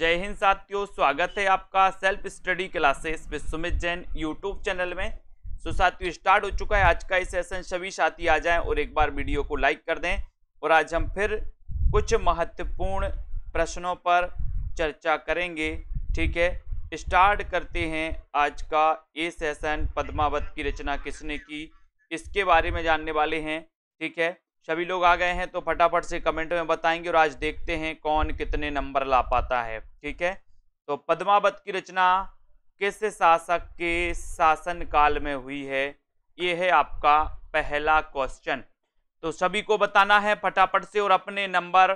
जय हिंद साथियों, स्वागत है आपका self study classes with Sumit Jain YouTube channel में। सो साथियों, स्टार्ट हो चुका है आज का इस सेशन सभी साथी आ जाएँ और एक बार वीडियो को लाइक कर दें और आज हम फिर कुछ महत्वपूर्ण प्रश्नों पर चर्चा करेंगे। ठीक है? स्टार्ट करते हैं आज का ये सेशन पद्मावत की रचना किसने की इसके बारे में जानने वाले हैं? ठीक है? सभी लोग आ गए हैं तो फटाफट से कमेंट में बताएँगे और आज देखते हैं कौन कितने नंबर ला पाता है, ठीक है? तो पद्मावत की रचना किस शासक के शासन काल में हुई है? ये है आपका पहला क्वेश्चन तो सभी को बताना है फटाफट से और अपने नंबर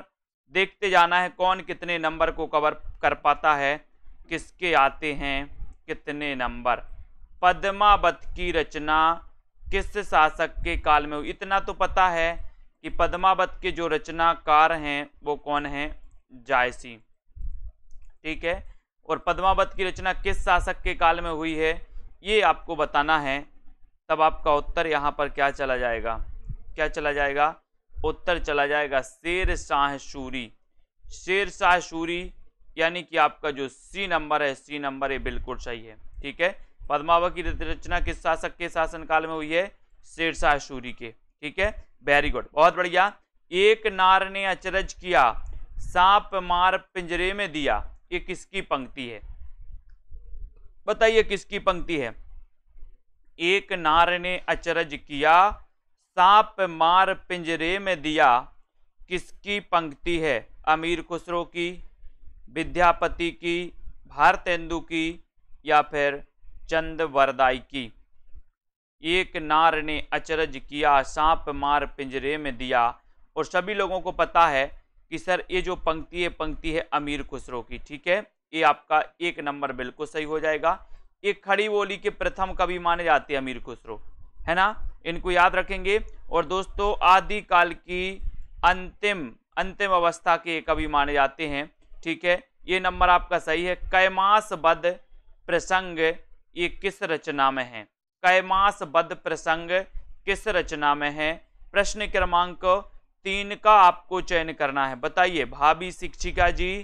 देखते जाना है कौन कितने नंबर को कवर कर पाता है, किसके आते हैं, कितने नंबर. पद्मावत की रचना किस शासक के काल में हुई? इतना तो पता है कि पद्मावत के जो रचनाकार हैं, वो कौन हैं? जायसी। ठीक है? और पद्मावत की रचना किस शासक के काल में हुई है, ये आपको बताना है। तब आपका उत्तर यहाँ पर क्या चला जाएगा? क्या चला जाएगा? उत्तर चला जाएगा शेर शाह शूरी। शेर शाह शूरी यानी कि आपका जो सी नंबर है, सी नंबर ये बिल्कुल सही है। ठीक है? पद्मावत की रचना किस शासक के शासनकाल में हुई है? शेर शाह शूरी के। ठीक है? वेरी गुड बहुत बढ़िया। एक नार ने अचरज किया। सांप मार पिंजरे में दिया। ये किसकी पंक्ति है? बताइए किसकी पंक्ति है? एक नार ने अचरज किया। सांप मार पिंजरे में दिया। किसकी पंक्ति है? अमीर खुसरो की, विद्यापति की, भारतेंदु की या फिर चंद वरदाई की? एक नार ने अचरज किया, सांप मार पिंजरे में दिया। और सभी लोगों को पता है कि सर, ये जो पंक्ति है पंक्ति है अमीर खुसरो की, ठीक है? ये आपका एक नंबर बिल्कुल सही हो जाएगा। एक खड़ी बोली के प्रथम कवि माने जाते हैं अमीर खुसरो, है ना? इनको याद रखेंगे। और दोस्तों, आदि काल की अंतिम अंतिम अवस्था के कवि माने जाते हैं, ठीक है? ये नंबर आपका सही है। कैमास बद प्रसंग, ये किस रचना में है? कैमास बद प्रसंग किस रचना में है? प्रश्न क्रमांक तीन का आपको चयन करना है। बताइए, भाभी शिक्षिका जी,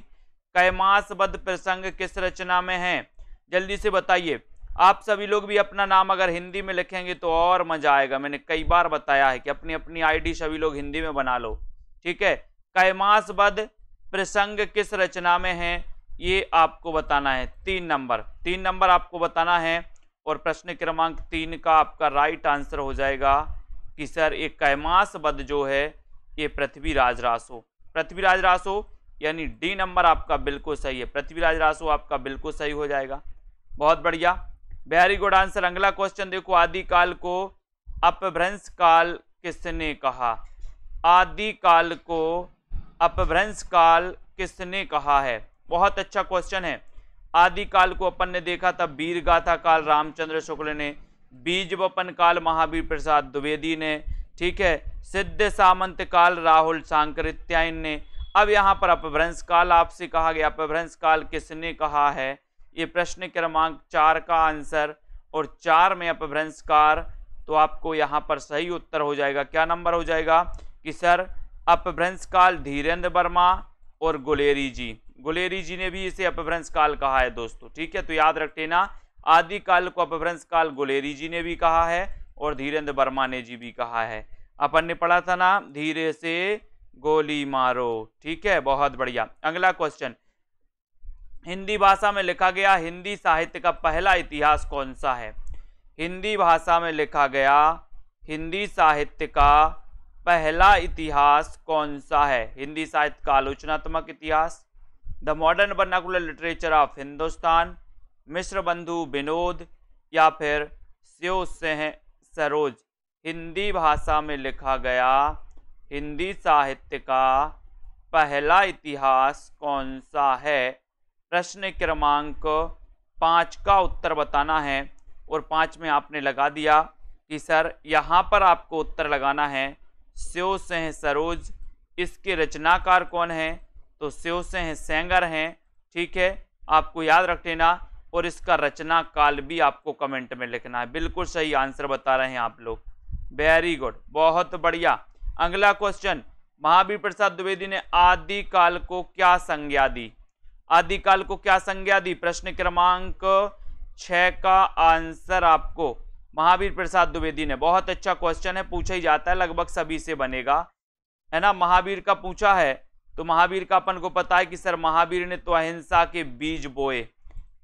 कैमास बद प्रसंग किस रचना में है? जल्दी से बताइए। आप सभी लोग भी अपना नाम अगर हिंदी में लिखेंगे तो और मज़ा आएगा। मैंने कई बार बताया है कि अपनी अपनी आईडी सभी लोग हिंदी में बना लो। ठीक है? कैमास बद प्रसंग किस रचना में है? ये आपको बताना है। तीन नंबर। तीन नंबर आपको बताना है। और प्रश्न क्रमांक तीन का आपका राइट आंसर हो जाएगा कि सर, ये कैमास बद जो है, ये पृथ्वी राज रासो। पृथ्वी राज रासो यानी डी नंबर आपका बिल्कुल सही है। पृथ्वी राज रासो आपका बिल्कुल सही हो जाएगा। बहुत बढ़िया। वेरी गुड आंसर अगला क्वेश्चन देखो। आदिकाल को अपभ्रंश काल किसने कहा? आदिकाल को अपभ्रंश काल किसने कहा है? बहुत अच्छा क्वेश्चन है। आदिकाल को अपन ने देखा था वीर गाथा काल रामचंद्र शुक्ल ने, बीज वपन काल महावीर प्रसाद द्विवेदी ने, ठीक है? सिद्ध सामंत काल राहुल सांकृत्यायन ने। अब यहाँ पर अपभ्रंश काल, आपसे कहा गया अपभ्रंश काल किसने कहा है? ये प्रश्न क्रमांक चार का आंसर और चार में अपभ्रंश काल तो आपको यहाँ पर सही उत्तर हो जाएगा। क्या नंबर हो जाएगा? कि सर, अपभ्रंश काल धीरेन्द्र वर्मा और गुलेरी जी। गुलेरी जी ने भी इसे अपभ्रंश काल कहा है दोस्तों, ठीक है? तो याद रख लेना, आदि काल को अपभ्रंश काल गुलेरी जी ने भी कहा है और धीरेन्द्र वर्मा ने जी भी कहा है। अपन ने पढ़ा था ना, धीरे से गोली मारो, ठीक है? बहुत बढ़िया। अगला क्वेश्चन हिंदी भाषा में लिखा गया हिंदी साहित्य का पहला इतिहास कौन सा है? हिंदी भाषा में लिखा गया हिंदी साहित्य का पहला इतिहास कौन सा है? हिंदी साहित्य का आलोचनात्मक इतिहास, the modern vernacular literature of Hindustan, Mishra Bandhu Vinod, या फिर स्यो सिंह सरोज। हिंदी भाषा में लिखा गया हिंदी साहित्य का पहला इतिहास कौन सा है? प्रश्न क्रमांक पाँच का उत्तर बताना है, और पाँच में आपने लगा दिया कि सर, यहाँ पर आपको उत्तर लगाना है। स्यो सिंह सरोज। इसके रचनाकार कौन हैं? तो सेव से हैं सेंगर हैं, ठीक है? आपको याद रख लेना और इसका रचना काल भी आपको कमेंट में लिखना है। बिल्कुल सही आंसर बता रहे हैं आप लोग। वेरी गुड बहुत बढ़िया। अगला क्वेश्चन महावीर प्रसाद द्विवेदी ने आदि काल को क्या संज्ञा दी? आदिकाल को क्या संज्ञा दी? प्रश्न क्रमांक छह का आंसर आपको महावीर प्रसाद द्विवेदी ने, बहुत अच्छा क्वेश्चन है, पूछा ही जाता है, लगभग सभी से बनेगा। है ना? महावीर का पूछा है तो महावीर का अपन को पता है कि सर महावीर ने तो अहिंसा के बीज बोए।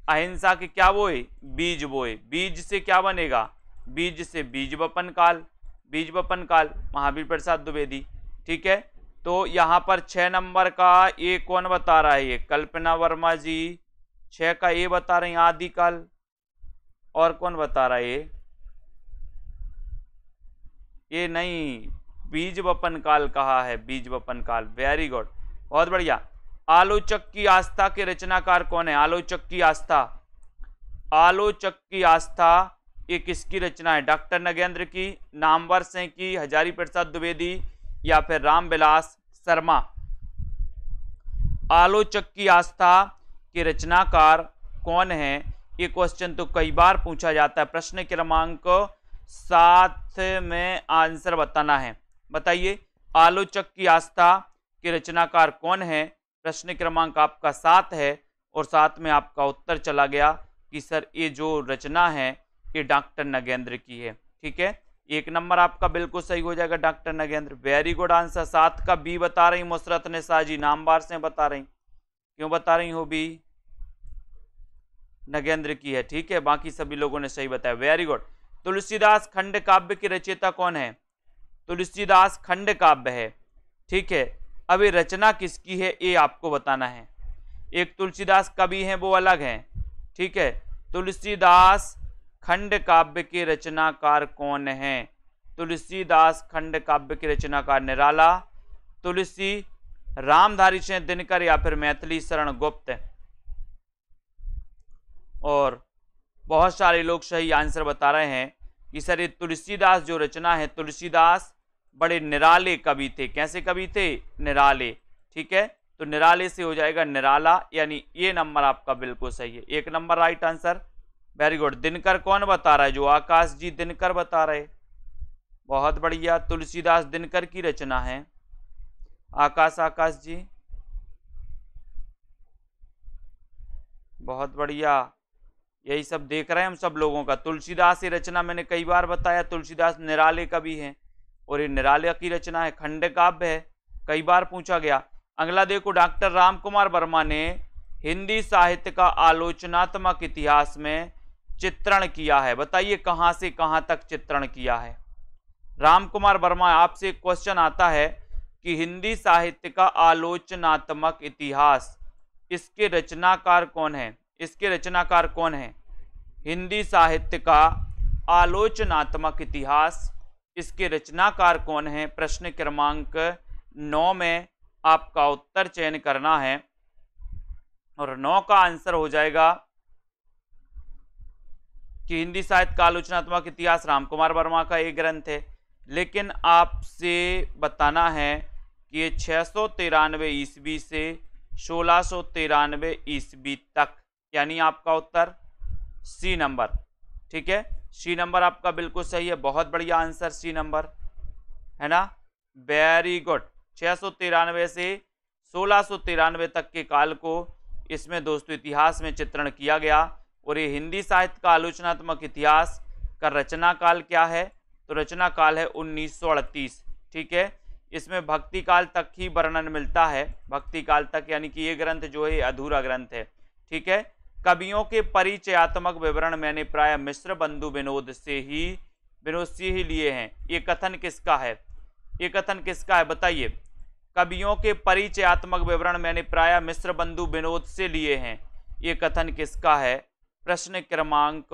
अहिंसा के क्या बोए? बीज बोए। बीज से क्या बनेगा? बीज से बीज बपन काल। बीज बपन काल, महावीर प्रसाद द्विवेदी। ठीक है? तो यहाँ पर छः नंबर का ए कौन बता रहा है ये? कल्पना वर्मा जी। छः का ए बता रहे हैं, आदिकाल। और कौन बता रहा है ये? ये नहीं, बीज वपन काल कहा है, बीज वपन काल। वेरी गुड बहुत बढ़िया। आलोचक की आस्था के रचनाकार कौन है? आलोचक की आस्था। आलोचक की आस्था, ये किसकी रचना है? डॉक्टर नगेंद्र की, नामवर सिंह की, हजारी प्रसाद द्विवेदी, या फिर रामविलास शर्मा? आलोचक की आस्था के रचनाकार कौन है? ये क्वेश्चन तो कई बार पूछा जाता है। प्रश्न क्रमांक सात में आंसर बताना है। बताइए, आलोचक की आस्था के रचनाकार कौन है? प्रश्न क्रमांक आपका सात है और साथ में आपका उत्तर चला गया कि सर, ये जो रचना है, ये डॉक्टर नगेंद्र की है। ठीक है? एक नंबर आपका बिल्कुल सही हो जाएगा, doctor Nagendra. Very good answer सात का बी बता रही मुसरत ने साजी नाम बार से बता रही। क्यों बता रही हो बी नगेंद्र की है। ठीक है? बाकी सभी लोगों ने सही बताया। वेरी गुड तुलसीदास खंड काव्य की रचयिता कौन है? तुलसीदास खंड काव्य है। ठीक है, अब ये रचना किसकी है, ये आपको बताना है। एक तुलसीदास कवि हैं, वो अलग हैं। ठीक है, तुलसीदास खंड काव्य के रचनाकार कौन है? तुलसीदास खंड काव्य के रचनाकार निराला, तुलसी रामधारी से दिनकर या फिर मैथिली शरण गुप्त। और बहुत सारे लोग सही आंसर बता रहे हैं। कि सर ये तुलसीदास जो रचना है, तुलसीदास बड़े निराले कवि थे। कैसे कवि थे? निराले, ठीक है? तो निराले से हो जाएगा निराला, यानी ये नंबर आपका बिल्कुल सही है। एक number right answer. Very good Dinkar कौन बता रहा है? जो आकाश जी दिनकर बता रहे बहुत बढ़िया। तुलसीदास दिनकर की रचना है। आकाश आकाश जी। बहुत बढ़िया। यही सब देख रहे हैं हम सब लोगों का। तुलसीदास ये रचना मैंने कई बार बताया, तुलसीदास निराले कवि हैं। और ये निराले की रचना है खंड काव्य है, कई बार पूछा गया। अगला देखो, डॉक्टर राम कुमार वर्मा ने हिंदी साहित्य का आलोचनात्मक इतिहास में चित्रण किया है। बताइए कहाँ से कहाँ तक चित्रण किया है? राम कुमार वर्मा, आपसे एक क्वेश्चन आता है कि हिंदी साहित्य का आलोचनात्मक इतिहास, इसके रचनाकार कौन है? इसके रचनाकार कौन है? हिंदी साहित्य का आलोचनात्मक इतिहास। इसके रचनाकार कौन है? प्रश्न क्रमांक नौ में आपका उत्तर चयन करना है। और नौ का आंसर हो जाएगा कि हिंदी साहित्य का आलोचनात्मक इतिहास रामकुमार वर्मा का एक ग्रंथ है। लेकिन आपसे बताना है कि ये छः सौ तिरानवे ईस्वी से सोलह सौ तिरानवे ईस्वी तक यानी आपका उत्तर सी नंबर, ठीक है? सी नंबर आपका बिल्कुल सही है, बहुत बढ़िया आंसर सी नंबर, है ना? वेरी गुड छः सौ तिरानवे से सोलह सौ तिरानवे तक के काल को इसमें दोस्तों इतिहास में चित्रण किया गया और ये हिंदी साहित्य का आलोचनात्मक इतिहास का रचना काल क्या है? तो रचना काल है 1938 ठीक है? इसमें भक्ति काल तक ही वर्णन मिलता है, भक्ति काल तक, यानी कि ये ग्रंथ जो है अधूरा ग्रंथ है, ठीक है? कवियों के परिचयात्मक विवरण मैंने प्राय मिश्र बंधु विनोद से ही, विनोद से ही लिए हैं। ये कथन किसका है? ये कथन किसका है? बताइए। कवियों के परिचयात्मक विवरण मैंने प्राय मिश्र बंधु विनोद से लिए हैं। ये कथन किसका है? प्रश्न क्रमांक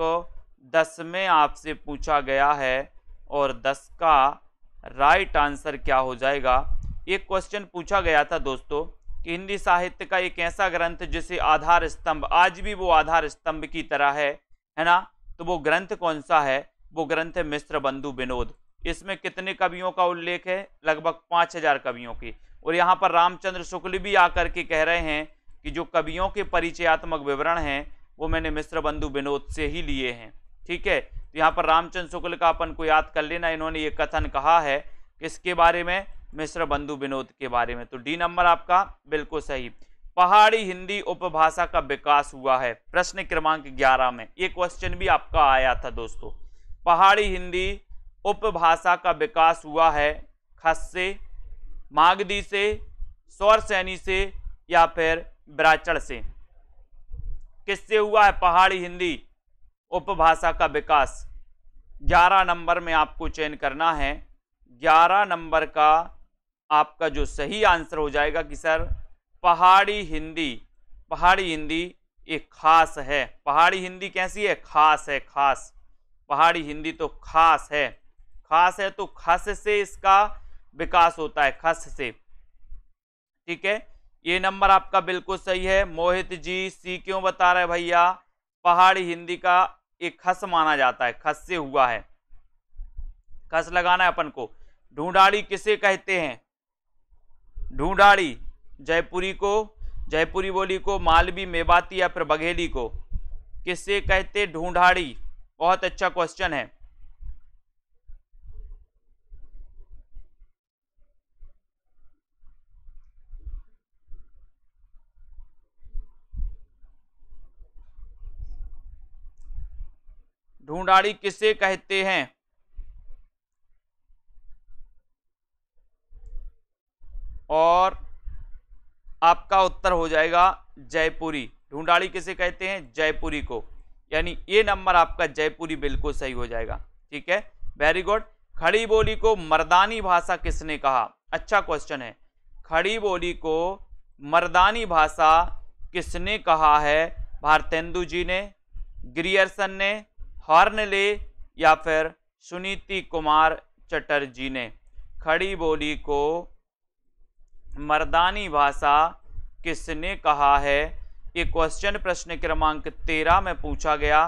दस में आपसे पूछा गया है और दस का राइट आंसर क्या हो जाएगा? एक क्वेश्चन पूछा गया था दोस्तों कि हिंदी साहित्य का एक ऐसा ग्रंथ जिसे आधार स्तंभ, आज भी वो आधार स्तंभ की तरह है है ना? तो वो ग्रंथ कौन सा है? वो ग्रंथ है मिश्र बंधु विनोद। इसमें कितने कवियों का उल्लेख है? लगभग पाँच हज़ार कवियों की। और यहाँ पर रामचंद्र शुक्ल भी आकर के कह रहे हैं कि जो कवियों के परिचयात्मक विवरण हैं, वो मैंने मिश्र बंधु विनोद से ही लिए हैं। ठीक है? तो यहाँ पर रामचंद्र शुक्ल का अपन को याद कर लेना। इन्होंने ये कथन कहा है किसके बारे में मिश्र बंधु विनोद के बारे में। तो डी नंबर आपका बिल्कुल सही। पहाड़ी हिंदी उपभाषा का विकास हुआ है। प्रश्न क्रमांक 11 में। ये क्वेश्चन भी आपका आया था दोस्तों। पहाड़ी हिंदी उपभाषा का विकास हुआ है। खस से मागदी से, सौर सैनी से या फिर ब्राचड़ से। किससे हुआ है पहाड़ी हिंदी उपभाषा का विकास? 11 नंबर में आपको चयन करना है। 11 नंबर का आपका जो सही आंसर हो जाएगा कि सर पहाड़ी हिंदी पहाड़ी हिंदी एक खास है। पहाड़ी हिंदी कैसी है? खास है, खास। पहाड़ी हिंदी तो खास है। खास है तो खस से इसका विकास होता है, खस से। ठीक है? ये नंबर आपका बिल्कुल सही है। मोहित जी, सी क्यों बता रहे भैया? पहाड़ी हिंदी का एक खस माना जाता है, खस से हुआ है। खस लगाना है अपन को। ढूंढाड़ी किसे कहते हैं? ढूंढाड़ी, जयपुरी को, जयपुरी बोली को, मालवी, मेवाती या फिर बघेली को। किससे कहते ढूंढाड़ी? बहुत अच्छा क्वेश्चन है। ढूंढाड़ी किसे कहते हैं? और आपका उत्तर हो जाएगा जयपुरी। ढूंढाड़ी किसे कहते हैं? जयपुरी को। यानी ये नंबर आपका जयपुरी बिल्कुल सही हो जाएगा। ठीक है? वेरी गुड खड़ी बोली को मर्दानी भाषा किसने कहा? अच्छा क्वेश्चन है। खड़ी बोली को मर्दानी भाषा किसने कहा है? भारतेंदु जी ने, ग्रियर्सन ने हॉर्नले या फिर सुनीति कुमार चटर्जी ने। खड़ी बोली को मर्दानी भाषा किसने कहा है? ये क्वेश्चन प्रश्न क्रमांक तेरह में पूछा गया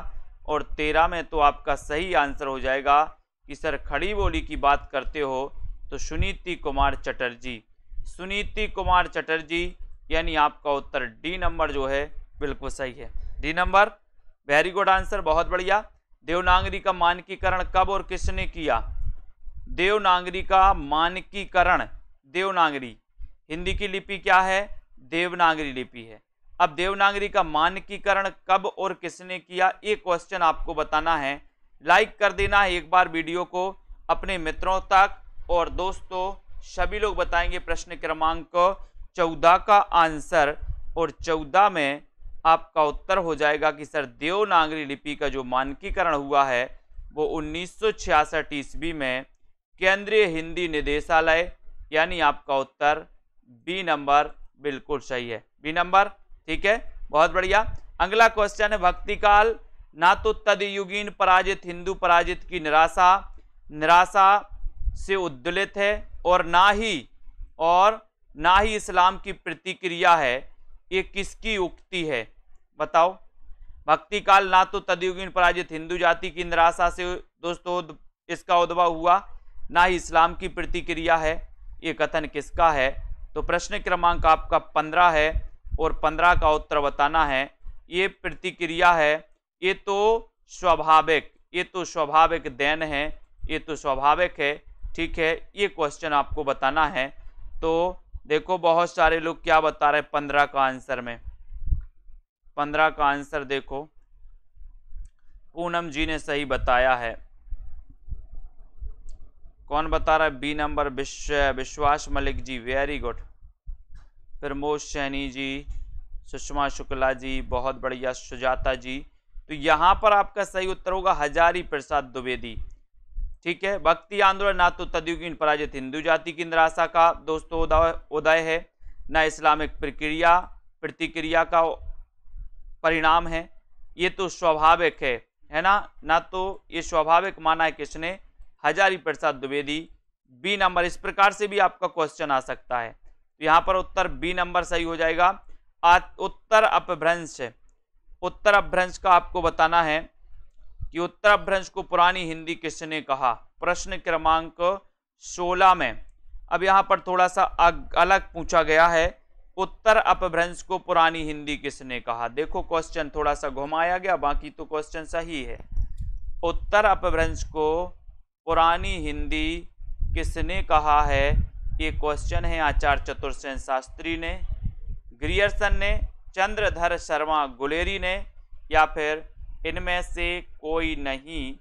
और तेरह में तो आपका सही आंसर हो जाएगा कि सर खड़ी बोली की बात करते हो तो सुनीति कुमार चटर्जी। सुनीति कुमार चटर्जी, यानी आपका उत्तर डी नंबर जो है, बिल्कुल सही है। D number very good answer बहुत बढ़िया। देवनागरी का मानकीकरण कब और किसने किया? देवनागरी का मानकीकरण, देवनागरी। हिंदी की लिपि क्या है? देवनागरी लिपि है। अब देवनागरी का मानकीकरण कब और किसने किया, ये क्वेश्चन आपको बताना है। लाइक कर देना है एक बार वीडियो को अपने मित्रों तक। और दोस्तों, सभी लोग बताएँगे प्रश्न क्रमांक चौदह का आंसर। और चौदह में आपका उत्तर हो जाएगा कि सर देवनागरी लिपि का जो मानकीकरण हुआ है, वो उन्नीस ईस्वी में केंद्रीय हिंदी निदेशालय, यानी आपका उत्तर बी नंबर बिल्कुल सही है। बी नंबर, ठीक है? बहुत बढ़िया। अगला क्वेश्चन है भक्ति काल ना तो तदयुगीन पराजित, हिंदू पराजित की निराशा। निराशा से उद्दुलित है और ना ही, और ना ही इस्लाम की प्रतिक्रिया है, ये किसकी उक्ति है? बताओ। भक्ति काल ना तो तदयुगीन पराजित, हिंदू जाति की निराशा से, दोस्तों इसका उद्भव हुआ। ना ही इस्लाम की प्रतिक्रिया है, ये कथन किसका है? तो प्रश्न क्रमांक आपका पंद्रह है और पंद्रह का उत्तर बताना है। ये प्रतिक्रिया है, ये तो स्वाभाविक, ये तो स्वाभाविक देन है, ये तो स्वाभाविक है, ठीक है, ये क्वेश्चन आपको बताना है। तो देखो बहुत सारे लोग क्या बता रहे हैं पंद्रह का आंसर में। पंद्रह का आंसर देखो। पूनम जी ने सही बताया है। कौन बता रहा है? B number, Vishwa, Vishwas Malik ji very good Pramod Saini ji, Sushma Shukla ji, बहुत बढ़िया, सुजाता जी। तो यहाँ पर आपका सही उत्तर होगा हजारी प्रसाद द्विवेदी। ठीक है? भक्ति आंदोलन, ना तो तदयुगीन पराजित हिंदू जाति की निराशा का दोस्तों उदय है, ना इस्लामिक प्रक्रिया, प्रतिक्रिया का परिणाम है। ये तो स्वाभाविक है है ना? ना तो ये स्वाभाविक माना है किसने? हजारी प्रसाद द्विवेदी, बी नंबर, इस प्रकार से भी आपका क्वेश्चन आ सकता है। तो यहाँ पर उत्तर बी नंबर सही हो जाएगा। उत्तर अपभ्रंश उत्तर अपभ्रंश का आपको बताना है कि उत्तर अपभ्रंश को पुरानी हिंदी किसने कहा? प्रश्न क्रमांक 16 में। अब यहाँ पर थोड़ा सा अलग पूछा गया है। उत्तर अपभ्रंश को पुरानी हिंदी किसने कहा? देखो क्वेश्चन थोड़ा सा घुमाया गया, बाकी तो क्वेश्चन सही है। उत्तर अपभ्रंश को पुरानी हिंदी किसने कहा है? ये क्वेश्चन है आचार्य चतुर्सेन शास्त्री ने, ग्रियर्सन ने, चंद्रधर शर्मा गुलेरी ने, या फिर इनमें से कोई नहीं?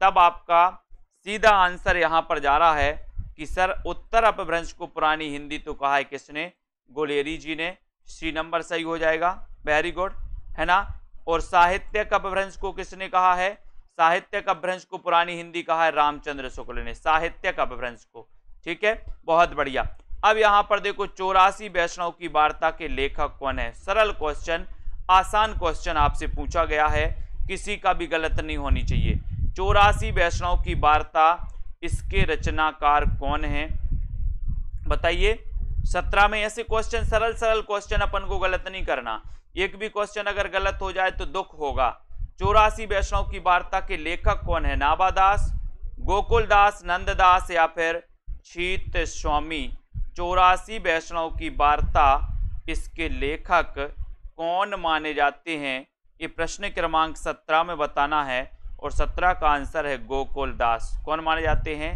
तब आपका सीधा आंसर यहाँ पर जा रहा है कि सर उत्तर अपभ्रंश को पुरानी हिंदी तो कहा है किसने? गुलेरी जी ने। सी नंबर सही हो जाएगा। वेरी गुड है ना? और साहित्यक अपभ्रंश को किसने कहा है? साहित्य अपभ्रंश को पुरानी हिंदी कहा है रामचंद्र शुक्ल ने, साहित्य अपभ्रंश को। ठीक है? बहुत बढ़िया। अब यहाँ पर देखो, चौरासी वैष्णव की वार्ता के लेखक कौन है? सरल क्वेश्चन आसान क्वेश्चन आपसे पूछा गया है। किसी का भी गलत नहीं होनी चाहिए। चौरासी वैष्णव की वार्ता, इसके रचनाकार कौन है? बताइए। सत्रह में ऐसे क्वेश्चन सरल सरल क्वेश्चन अपन को गलत नहीं करना। एक भी क्वेश्चन अगर गलत हो जाए तो दुख होगा। चौरासी वैष्णव की वार्ता के लेखक कौन है? नाबादास गोकुलदास नंददास या फिर शीत स्वामी? चौरासी वैष्णव की वार्ता इसके लेखक कौन माने जाते हैं? ये प्रश्न क्रमांक सत्रह में बताना है और सत्रह का आंसर है गोकुल दास। कौन माने जाते हैं?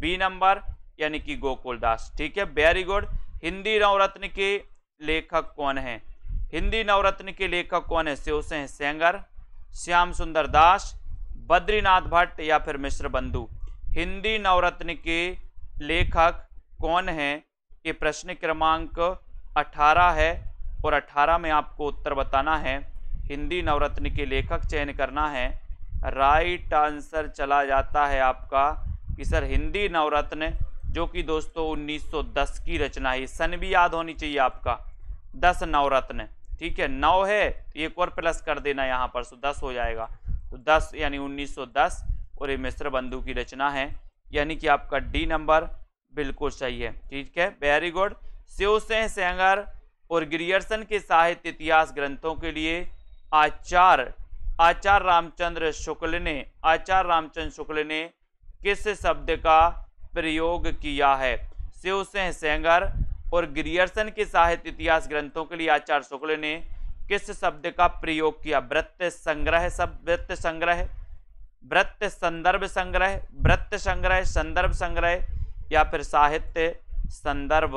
बी नंबर, यानी कि गोकुल दास। ठीक है वेरी गुड हिंदी नवरत्न के लेखक कौन है? हिंदी नवरत्न के लेखक कौन है? शिव सिंह सेंगर। श्याम सुंदर दास, बद्रीनाथ भट्ट या फिर मिश्र बंधु। हिंदी नवरत्न के लेखक कौन है? ये प्रश्न क्रमांक 18 है और 18 में आपको उत्तर बताना है। हिंदी नवरत्न के लेखक चयन करना है। राइट आंसर चला जाता है आपका कि सर हिंदी नवरत्न, जो कि दोस्तों 1910 की रचना है, सन भी याद होनी चाहिए आपका। 10 नवरत्न। ठीक है, नौ है एक और प्लस कर देना यहाँ पर, सो दस हो जाएगा। तो 10 यानी 1910 और ये मिश्र बंधु की रचना है, यानी कि आपका डी नंबर बिल्कुल सही है, ठीक है? वेरी गुड शिव सेंगर और ग्रियर्सन के साहित्य इतिहास ग्रंथों के लिए आचार्य आचार्य रामचंद्र शुक्ल ने, आचार्य रामचंद्र शुक्ल ने किस शब्द का प्रयोग किया है? शिव सिंह सेंगर और ग्रियर्सन के साहित्य इतिहास ग्रंथों के लिए आचार्य शुक्ल ने किस शब्द का प्रयोग किया? वृत्त संग्रह सब वृत्त संग्रह, वृत्त संदर्भ संग्रह, वृत्त संग्रह, संदर्भ संग्रह, या फिर साहित्य संदर्भ,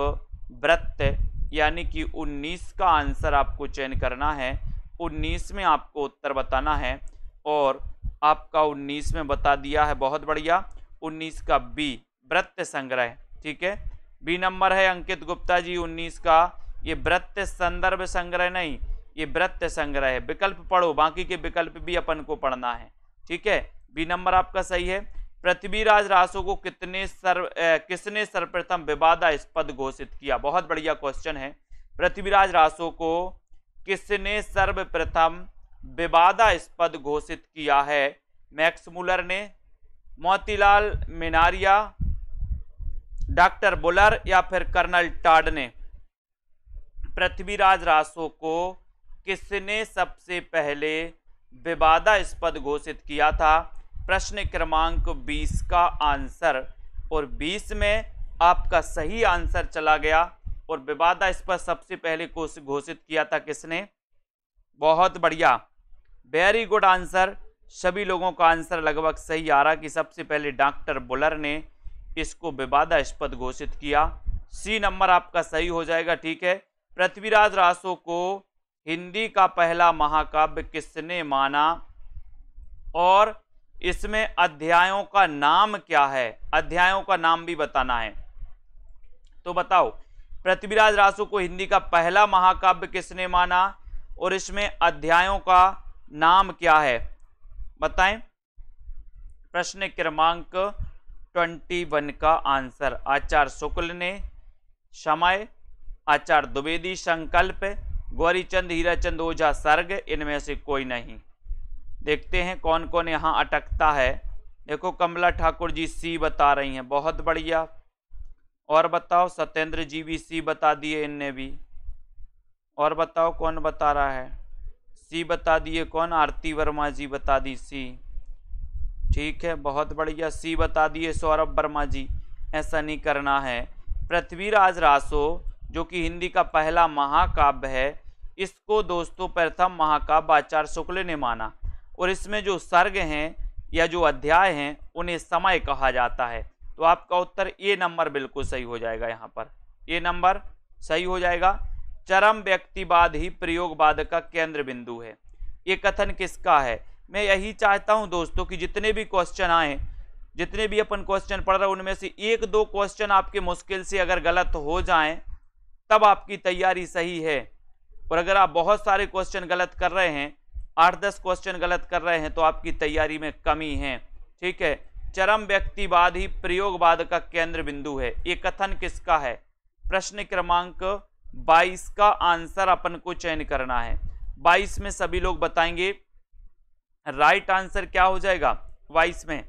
वृत्त, यानी कि 19 का आंसर आपको चयन करना है। 19 में आपको उत्तर बताना है और आपका 19 में बता दिया है। बहुत बढ़िया। 19 का बी, वृत्त संग्रह, ठीक है? बी नंबर है अंकित गुप्ता जी 19 का। ये वृत्त संदर्भ संग्रह नहीं, ये वृत्त संग्रह है। विकल्प पढ़ो, बाकी के विकल्प भी अपन को पढ़ना है। ठीक है? बी नंबर आपका सही है। पृथ्वीराज रासो को कितने सर्व किसने सर्वप्रथम विवादास्पद घोषित किया? बहुत बढ़िया क्वेश्चन है। पृथ्वीराज रासो को किसने सर्वप्रथम विवादास्पद घोषित किया है? मैक्स मुलर ने, मोतीलाल मिनारिया डॉक्टर बुलर या फिर कर्नल टाड ने। पृथ्वीराज रासो को किसने सबसे पहले विवादास्पद घोषित किया था? प्रश्न क्रमांक 20 का आंसर। और 20 में आपका सही आंसर चला गया। और विवादास्पद सबसे पहले घोषित किया था किसने? बहुत बढ़िया। वेरी गुड आंसर सभी लोगों का आंसर लगभग सही आ रहा कि सबसे पहले डॉक्टर बुलर ने इसको विवादास्पद घोषित किया? सी नंबर आपका सही हो जाएगा, ठीक है। पृथ्वीराज रासो को हिंदी का पहला महाकाव्य किसने माना? और इसमें अध्यायों का नाम क्या है? अध्यायों का नाम भी बताना है। तो बताओ, पृथ्वीराज रासो को हिंदी का पहला महाकाव्य किसने माना? और इसमें अध्यायों का नाम क्या है? बताएँ। प्रश्न क्रमांक ट्वेंटी वन का आंसर। आचार्य शुक्ल ने समय आचार्य द्विवेदी, संकल्प, गौरीचंद, हीराचंद, ओझा, सर्ग, इनमें से कोई नहीं। देखते हैं कौन कौन यहाँ अटकता है। देखो, कमला ठाकुर जी सी बता रही हैं। बहुत बढ़िया। और बताओ, सत्येंद्र जी भी सी बता दिए इनने भी। और बताओ कौन बता रहा है? सी बता दिए कौन? आरती वर्मा जी बता दी सी। ठीक है, बहुत बढ़िया। सी बता दिए सौरभ वर्मा जी, ऐसा नहीं करना है। पृथ्वीराज रासो, जो कि हिंदी का पहला महाकाव्य है, इसको दोस्तों प्रथम महाकाव्य आचार्य शुक्ल ने माना। और इसमें जो सर्ग हैं या जो अध्याय हैं, उन्हें समय कहा जाता है। तो आपका उत्तर ए नंबर बिल्कुल सही हो जाएगा यहाँ पर। ए नंबर सही हो जाएगा। चरम व्यक्तिवाद ही प्रयोगवाद का केंद्र बिंदु है। ये कथन किसका है? मैं यही चाहता हूँ दोस्तों कि जितने भी क्वेश्चन आए, जितने भी अपन क्वेश्चन पढ़ रहे हैं, उनमें से एक दो क्वेश्चन आपके मुश्किल से अगर गलत हो जाएँ, तब आपकी तैयारी सही है। और अगर आप बहुत सारे क्वेश्चन गलत कर रहे हैं, आठ दस क्वेश्चन गलत कर रहे हैं तो आपकी तैयारी में कमी है। ठीक है? चरम व्यक्तिवाद ही प्रयोगवाद का केंद्र बिंदु है। ये कथन किसका है? प्रश्न क्रमांक 22 का आंसर अपन को चयन करना है। 22 में सभी लोग बताएँगे राइट आंसर क्या हो जाएगा? 22 में।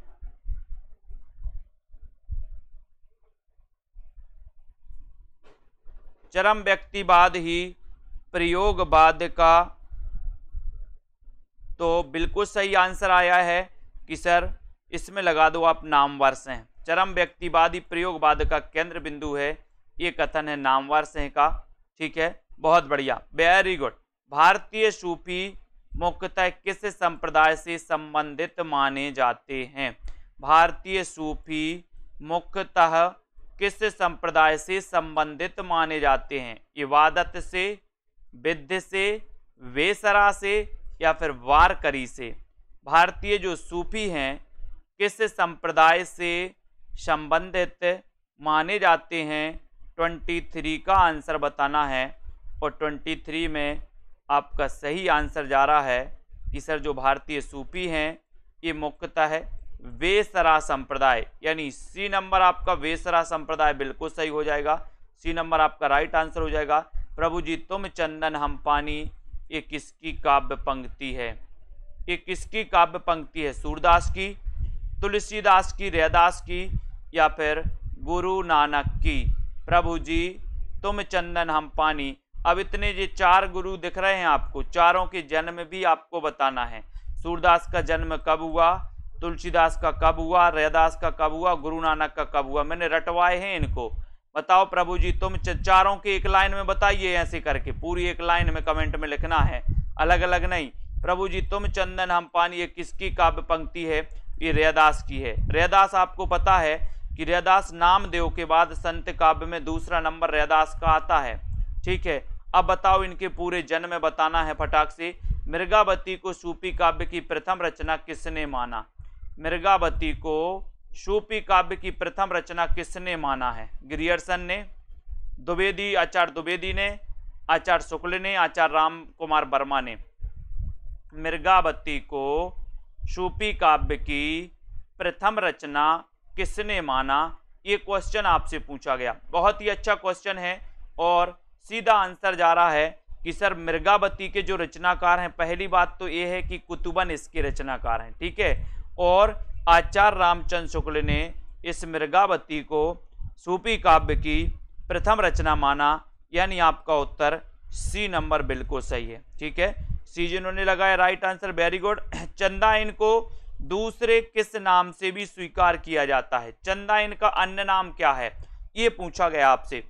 चरम व्यक्तिवाद ही प्रयोगवाद का तो बिल्कुल सही आंसर आया है कि सर, इसमें लगा दो आप नामवार से चरम व्यक्तिवादी प्रयोगवाद का केंद्र बिंदु है। ये कथन है नामवार से का। ठीक है? बहुत बढ़िया। वेरी गुड भारतीय सूफी मुख्यतः किस संप्रदाय से संबंधित माने जाते हैं? भारतीय सूफी मुख्यतः किस संप्रदाय से संबंधित माने जाते हैं? इबादत से विद्य से, वेसरा से या फिर वारकरी से? भारतीय जो सूफी हैं, किस संप्रदाय से संबंधित माने जाते हैं? 23 का आंसर बताना है और 23 में आपका सही आंसर जा रहा है कि सर जो भारतीय सूफी हैं, ये मुख्यतः है वेसरा संप्रदाय। यानी सी नंबर आपका वेसरा संप्रदाय बिल्कुल सही हो जाएगा। सी नंबर आपका राइट आंसर हो जाएगा। प्रभु जी, तुम चंदन हम पानी, ये किसकी काव्य पंक्ति है? ये किसकी काव्य पंक्ति है? सूरदास की, तुलसीदास की, रैदास की या फिर गुरु नानक की? प्रभु जी, तुम चंदन हम पानी अब इतने ये चार गुरु दिख रहे हैं आपको। चारों के जन्म भी आपको बताना है। सूरदास का जन्म कब हुआ? तुलसीदास का कब हुआ? रैदास का कब हुआ? गुरु नानक का कब हुआ? मैंने रटवाए हैं इनको। बताओ प्रभु जी, तुम चारों के एक लाइन में बताइए ऐसे करके। पूरी एक लाइन में कमेंट में लिखना है। अलग अलग नहीं। प्रभु जी, तुम चंदन हम पानी, ये किसकी काव्य पंक्ति है? ये रैदास की है। रैदास आपको पता है कि रैदास नामदेव के बाद संत काव्य में दूसरा नंबर रैदास का आता है। ठीक है? अब बताओ इनके पूरे जन्म में बताना है फटाक से। मृगावती को सूपी काव्य की प्रथम रचना किसने माना? मृगावती को शूपी काव्य की प्रथम रचना किसने माना है? गिरियर्सन ने, द्विवेदी, आचार्य द्विवेदी ने, आचार्य शुक्ल ने, आचार्य राम कुमार वर्मा ने। मृगावती को शूपी काव्य की प्रथम रचना किसने माना? ये क्वेश्चन आपसे पूछा गया। बहुत ही अच्छा क्वेश्चन है और सीधा आंसर जा रहा है कि सर मृगावती के जो रचनाकार हैं, पहली बात तो ये है कि कुतुबन इसके रचनाकार हैं, ठीक है? और आचार्य रामचंद्र शुक्ल ने इस मृगावती को सूपी काव्य की प्रथम रचना माना, यानी आपका उत्तर सी नंबर बिल्कुल सही है, ठीक है? सी जिन्होंने लगाया, राइट आंसर, वेरी गुड। चंदा इनको दूसरे किस नाम से भी स्वीकार किया जाता है? चंदाइन का अन्य नाम क्या है? ये पूछा गया आपसे।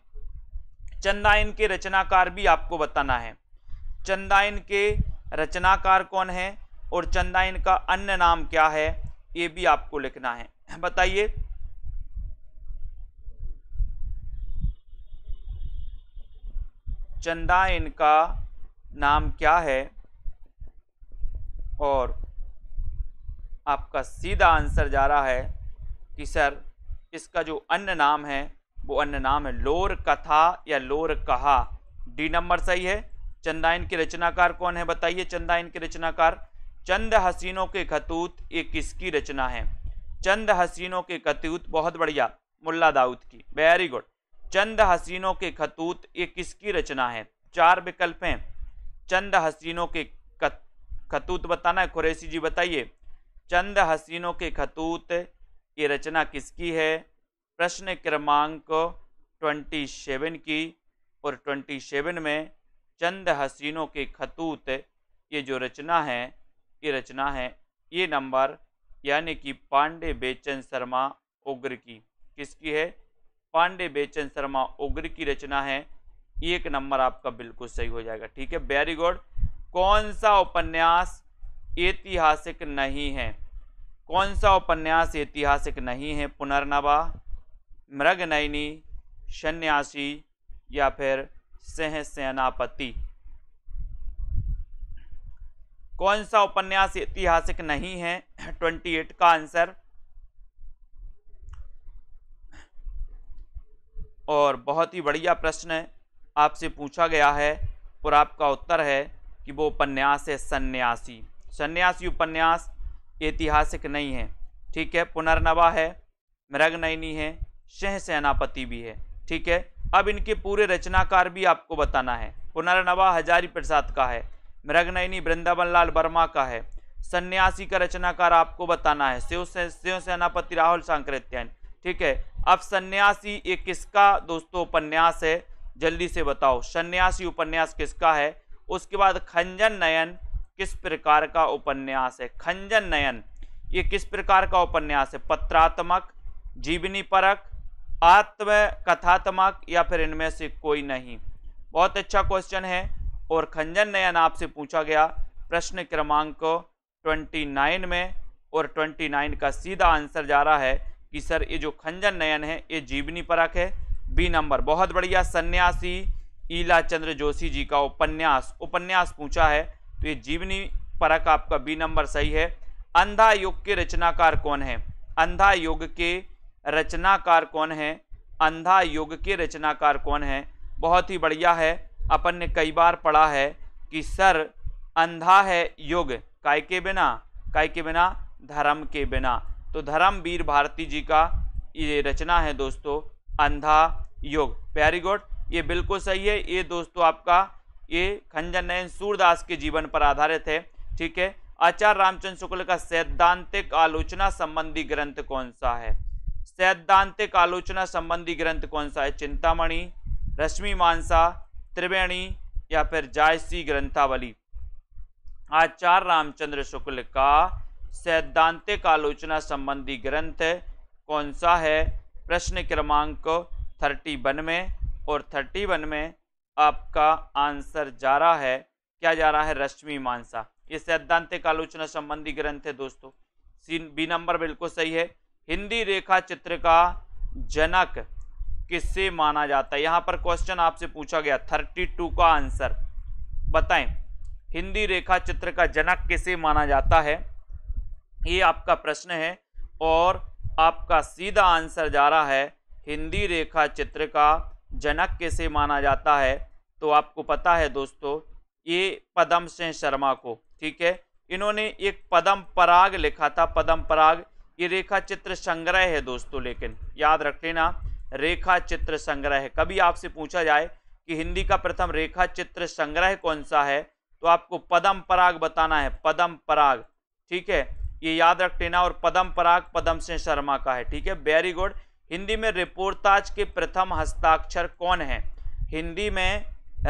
चंदाइन के रचनाकार भी आपको बताना है। चंदाइन के रचनाकार कौन है और चंदाइन का अन्य नाम क्या है, ये भी आपको लिखना है। बताइए। चंदाइन का नाम क्या है? और आपका सीधा आंसर जा रहा है कि सर इसका जो अन्य नाम है वो अन्य नाम है लोर कथा या लोर कहा। डी नंबर सही है। चंदाइन के रचनाकार कौन है बताइए? चंदाइन के रचनाकार चंद हसीनों के खतूत, ये किसकी रचना है? चंद हसीनों के खतूत, बहुत बढ़िया, मुल्ला दाऊद की वेरी गुड चंद हसीनों के खतूत, ये किसकी रचना है? चार विकल्प हैं। चंद हसीनों के खतूत बताना है कुरैसी जी बताइए। चंद हसीनों के खतूत, ये रचना किसकी है? प्रश्न क्रमांक ट्वेंटी सेवन की और ट्वेंटी सेवन में चंद हसीनों के खतूत ये जो रचना है, ये रचना है, ये नंबर यानी कि पांडे बेचन शर्मा उग्र की। किसकी है? पांडे बेचन शर्मा उग्र की रचना है। एक नंबर आपका बिल्कुल सही हो जाएगा, ठीक है? वेरी गुड कौन सा उपन्यास ऐतिहासिक नहीं है? कौन सा उपन्यास ऐतिहासिक नहीं है? पुनर्नवा। मृग नयनी सन्यासी या फिर सह सेनापति कौन सा उपन्यास ऐतिहासिक नहीं है? ट्वेंटी एट का आंसर। और बहुत ही बढ़िया प्रश्न आपसे पूछा गया है और आपका उत्तर है कि वो उपन्यास है सन्यासी। सन्यासी उपन्यास ऐतिहासिक नहीं है। ठीक है, पुनर्नवा है, मृगनयनी है शह सेनापति भी है, ठीक है? अब इनके पूरे रचनाकार भी आपको बताना है। पुनर्नवा हजारी प्रसाद का है, मृगनयनी वृंदावन लाल वर्मा का है। सन्यासी का रचनाकार आपको बताना है शिव से शिव सेनापति राहुल सांकृत्यायन ठीक है? अब सन्यासी ये किसका? दोस्तों, उपन्यास है, जल्दी से बताओ। सन्यासी उपन्यास किसका है? उसके बाद खंजन नयन किस प्रकार का उपन्यास है? खंजन नयन, ये किस प्रकार का उपन्यास है? पत्रात्मक, जीवनी परक आत्म कथात्मक या फिर इनमें से कोई नहीं? बहुत अच्छा क्वेश्चन है और खंजन नयन आपसे पूछा गया। प्रश्न क्रमांक 29 में और 29 का सीधा आंसर जा रहा है कि सर, ये जो खंजन नयन है, ये जीवनी परक है? बी नंबर बहुत बढ़िया। सन्यासी ईला चंद्र जोशी जी का उपन्यास उपन्यास पूछा है। तो ये जीवनी परक आपका बी नंबर सही है। अंधा युग के रचनाकार कौन है? अंधा युग के रचनाकार कौन है? अंधा युग के रचनाकार कौन है? बहुत ही बढ़िया है। अपन ने कई बार पढ़ा है कि सर, अंधा है युग, काय के बिना? काय के बिना? धर्म के बिना। तो धर्म वीर भारती जी का ये रचना है दोस्तों, अंधा युग। वेरी गुड ये बिल्कुल सही है। ये दोस्तों आपका ये खंजन नयन सूरदास के जीवन पर आधारित है। ठीक है? आचार्य रामचंद्र शुक्ल का सैद्धांतिक आलोचना संबंधी ग्रंथ कौन सा है? सैद्धांतिक आलोचना संबंधी ग्रंथ कौन सा है? चिंतामणि, रश्मि मानसा, त्रिवेणी या फिर जायसी ग्रंथावली। आचार्य रामचंद्र शुक्ल का सैद्धांतिक आलोचना संबंधी ग्रंथ कौन सा है? प्रश्न क्रमांक थर्टी वन में और थर्टी वन में आपका आंसर जा रहा है। क्या जा रहा है? रश्मि मानसा। ये सैद्धांतिक आलोचना संबंधी ग्रंथ है दोस्तों। सी, बी नंबर बिल्कुल सही है। हिंदी रेखा चित्र का जनक किससे माना जाता है? यहाँ पर क्वेश्चन आपसे पूछा गया। थर्टी टू का आंसर बताएँ, हिंदी रेखा चित्र का जनक किसे माना जाता है? ये आपका प्रश्न है और आपका सीधा आंसर जा रहा है, हिंदी रेखा चित्र का जनक किसे माना जाता है? तो आपको पता है दोस्तों, ये पदम सिंह शर्मा को, ठीक है? इन्होंने एक पदम पराग लिखा था, पदम पराग ये रेखा चित्र संग्रह है दोस्तों, लेकिन याद रख लेना, रेखा चित्र संग्रह कभी आपसे पूछा जाए कि हिंदी का प्रथम रेखा चित्र संग्रह कौन सा है तो आपको पदम पराग बताना है, पदम पराग, ठीक है? ये याद रख लेना, और पदम पराग पदम सिंह शर्मा का है, ठीक है? वेरी गुड हिंदी में रिपोर्टाज के प्रथम हस्ताक्षर कौन है? हिंदी में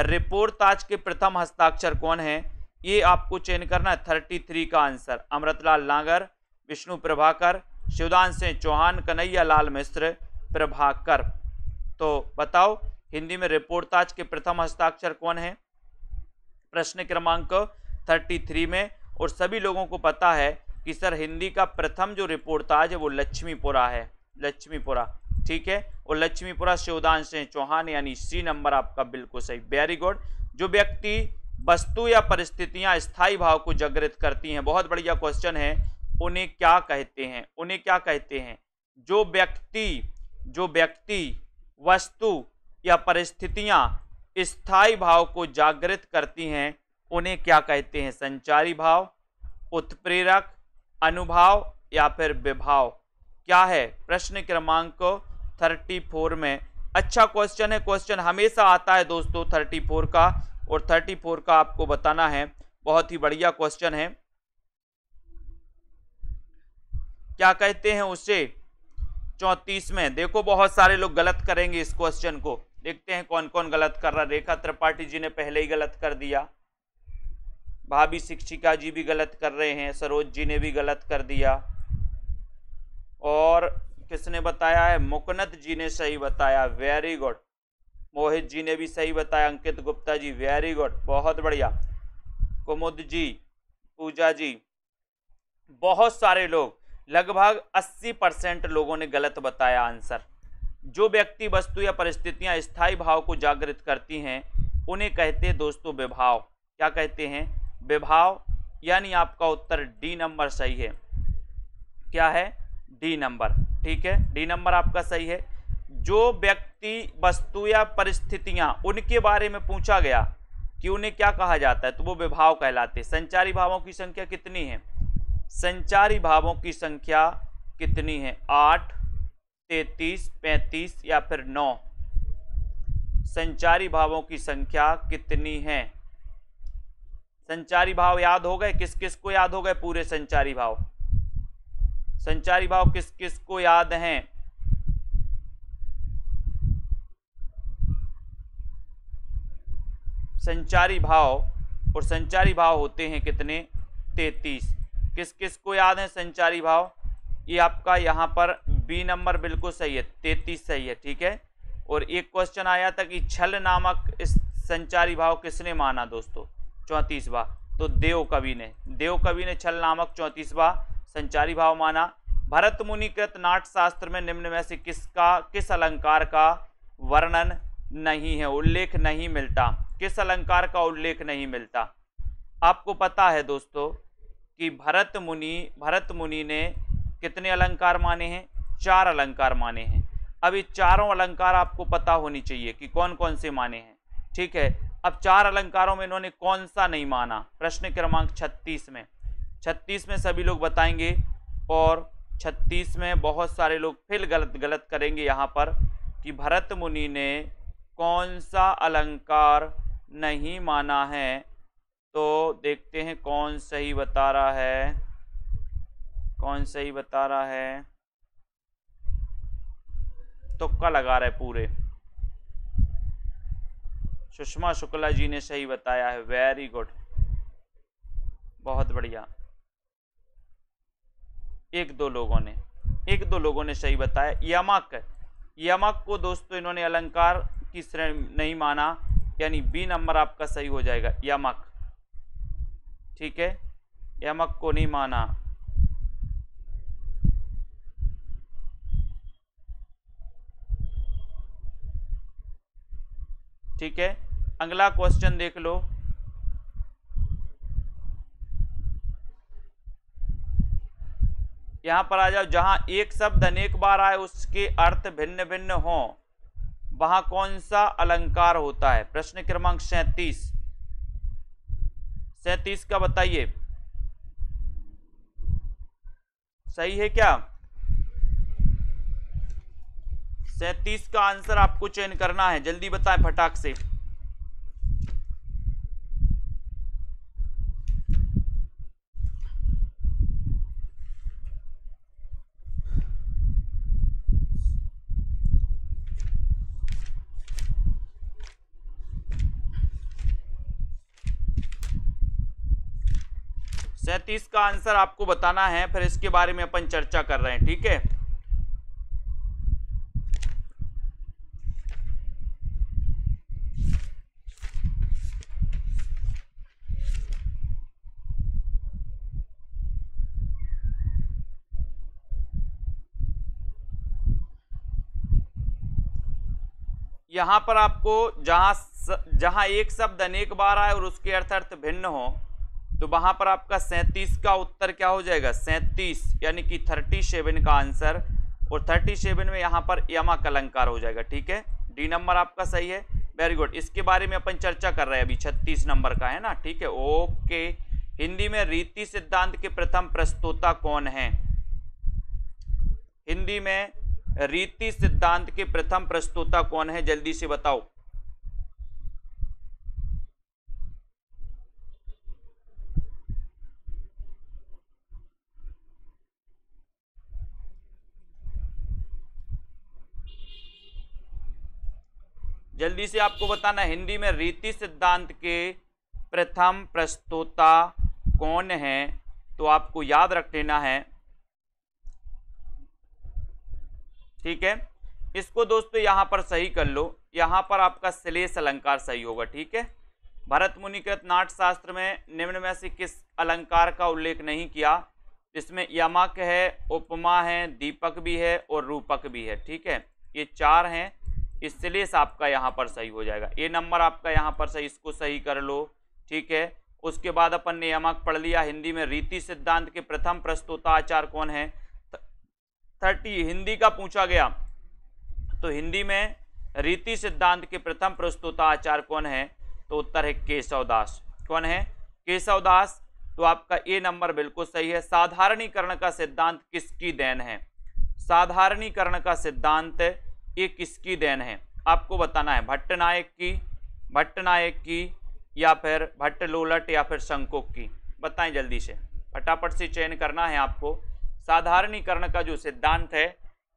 रिपोर्टाज के प्रथम हस्ताक्षर कौन है? ये आपको चयन करना है थर्टी थ्री का आंसर अमृतलाल नागर विष्णु प्रभाकर, शिवदान सिंह चौहान, कन्हैया लाल मिश्र प्रभाकर। तो बताओ, हिंदी में रिपोर्टाज के प्रथम हस्ताक्षर कौन है? प्रश्न क्रमांक थर्टी थ्री में, और सभी लोगों को पता है कि सर हिंदी का प्रथम जो रिपोर्टाज है वो लक्ष्मीपुरा है। लक्ष्मीपुरा, ठीक है? और लक्ष्मीपुरा शिवदान सिंह चौहान, यानी सी नंबर आपका बिल्कुल सही। वेरी गुड जो व्यक्ति वस्तु या परिस्थितियाँ स्थायी भाव को जागृत करती हैं, बहुत बढ़िया क्वेश्चन है। उन्हें क्या कहते हैं? उन्हें क्या कहते हैं? जो व्यक्ति जो व्यक्ति वस्तु या परिस्थितियाँ स्थायी भाव को जागृत करती हैं, उन्हें क्या कहते हैं? संचारी भाव, उत्प्रेरक, अनुभाव या फिर विभाव? क्या है? प्रश्न क्रमांक थर्टी फोर में अच्छा क्वेश्चन है। क्वेश्चन हमेशा आता है दोस्तों थर्टी फोर का और थर्टी फोर का आपको बताना है। बहुत ही बढ़िया क्वेश्चन है। क्या कहते हैं उसे? चौतीस में। देखो, बहुत सारे लोग गलत करेंगे इस क्वेश्चन को। देखते हैं कौन कौन गलत कर रहा रेखा त्रिपाठी जी ने पहले ही गलत कर दिया। भाभी शिक्षिका जी भी गलत कर रहे हैं। सरोज जी ने भी गलत कर दिया। और किसने बताया है? मुकनत जी ने सही बताया। वेरी गुड मोहित जी ने भी सही बताया। अंकित गुप्ता जी वेरी गुड बहुत बढ़िया। कुमुद जी, पूजा जी, बहुत सारे लोग लगभग 80 परसेंट लोगों ने गलत बताया आंसर। जो व्यक्ति वस्तु या परिस्थितियाँ स्थायी भाव को जागृत करती हैं, उन्हें कहते हैं, दोस्तों, विभाव। क्या कहते हैं? विभाव यानी आपका उत्तर डी नंबर सही है। क्या है? D number. ठीक है? डी नंबर आपका सही है। जो व्यक्ति वस्तु या परिस्थितियाँ उनके बारे में पूछा गया कि उन्हें क्या कहा जाता है तो वो विभाव कहलाते संचारी भावों की संख्या कितनी है? संचारी भावों की संख्या कितनी है? आठ, तैतीस, पैंतीस या फिर नौ? संचारी भावों की संख्या कितनी है? संचारी भाव याद हो गए? किस किस को याद हो गए? पूरे संचारी भाव। संचारी भाव किस किस को याद हैं? संचारी भाव और संचारी भाव होते हैं कितने? तैतीस। किस किस को याद है संचारी भाव? ये आपका यहाँ पर बी नंबर बिल्कुल सही है, तैतीस सही है, ठीक है? और एक क्वेश्चन आया था कि छल नामक इस संचारी भाव किसने माना दोस्तों? चौंतीसवा तो देव कवि ने, देव कवि ने छल नामक चौंतीसवा संचारी भाव माना। भरत मुनिकृत नाट शास्त्र में निम्न में से किसका, किस अलंकार का वर्णन नहीं है, उल्लेख नहीं मिलता। किस अलंकार का उल्लेख नहीं मिलता? आपको पता है दोस्तों कि भरत मुनि भरत मुनि ने कितने अलंकार माने हैं? चार अलंकार माने हैं। अब ये चारों अलंकार आपको पता होनी चाहिए कि कौन कौन से माने हैं। ठीक है? अब चार अलंकारों में इन्होंने कौन सा नहीं माना? प्रश्न क्रमांक छत्तीस में। छत्तीस में सभी लोग बताएँगे और छत्तीस में बहुत सारे लोग फिर गलत गलत करेंगे यहाँ पर कि भरत मुनि ने कौन सा अलंकार नहीं माना है। तो देखते हैं कौन सही बता रहा है। कौन सही बता रहा है। तुक्का लगा रहे पूरे। सुषमा शुक्ला जी ने सही बताया है। वेरी गुड बहुत बढ़िया। एक दो लोगों ने। एक दो लोगों ने सही बताया। यमक। यमक को दोस्तों इन्होंने अलंकार की श्रेणी नहीं माना, यानी बी नंबर आपका सही हो जाएगा। यमक। ठीक है? यमक को नहीं माना। ठीक है? अगला क्वेश्चन देख लो। यहाँ पर आ जाओ। जहाँ एक शब्द अनेक बार आए, उसके अर्थ भिन्न भिन्न हों। वहाँ कौन सा अलंकार होता है? प्रश्न क्रमांक सैतीस। सैतीस का बताइए। सही है क्या? सैतीस का आंसर आपको चयन करना है। जल्दी बताएँ फटाक से। सैतीस का आंसर आपको बताना है, फिर इसके बारे में अपन चर्चा कर रहे हैं, ठीक है? यहाँ पर आपको जहाँ जहाँ एक शब्द अनेक बार आए और उसके अर्थ अर्थ भिन्न हो तो वहाँ पर आपका सैंतीस का उत्तर क्या हो जाएगा? सैंतीस, यानी कि थर्टी सेवन का आंसर। और थर्टी सेवन में यहाँ पर यमक अलंकार हो जाएगा, ठीक है? डी नंबर आपका सही है। वेरी गुड इसके बारे में अपन चर्चा कर रहे हैं अभी, छत्तीस नंबर का, है ना? ठीक है? ओके। हिंदी में रीति सिद्धांत के प्रथम प्रस्तोता कौन है? हिंदी में रीति सिद्धांत के प्रथम प्रस्तोता कौन है? जल्दी से बताओ। जल्दी से आपको बताना हिंदी में रीति सिद्धांत के प्रथम प्रस्तोता कौन है? तो आपको याद रख लेना है। ठीक है? इसको दोस्तों यहाँ पर सही कर लो। यहाँ पर आपका श्लेष अलंकार सही होगा, ठीक है? भरत मुनिकृत नाट शास्त्र में निम्न में से किस अलंकार का उल्लेख नहीं किया? इसमें यमक है, उपमा है, दीपक भी है और रूपक भी है, ठीक है? ये चार हैं। इसलिए आपका यहाँ पर सही हो जाएगा। ए नंबर आपका यहाँ पर सही, इसको सही कर लो, ठीक है? उसके बाद अपन ने यमक पढ़ लिया, हिंदी में रीति सिद्धांत के प्रथम प्रस्तुता आचार कौन है? थर्टी, हिंदी का पूछा गया। तो हिंदी में रीति सिद्धांत के प्रथम प्रस्तुता आचार कौन है? तो उत्तर है केशव दास। कौन है? केशव दास। तो आपका ए नंबर बिल्कुल सही है। साधारणीकरण का सिद्धांत किसकी देन है? साधारणीकरण का सिद्धांत ये किसकी देन है? आपको बताना है भट्ट नायक की भट्ट नायक की या फिर भट्ट लोलट या फिर शंकुक की? बताएँ जल्दी से। फटाफट से चयन करना है आपको। साधारणीकरण का जो सिद्धांत है,